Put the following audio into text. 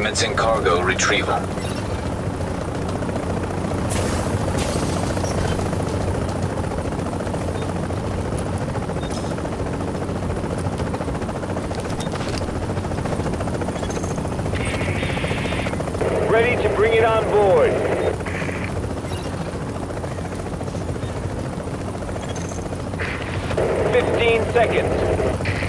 Commencing cargo retrieval. Ready to bring it on board. Fifteen seconds.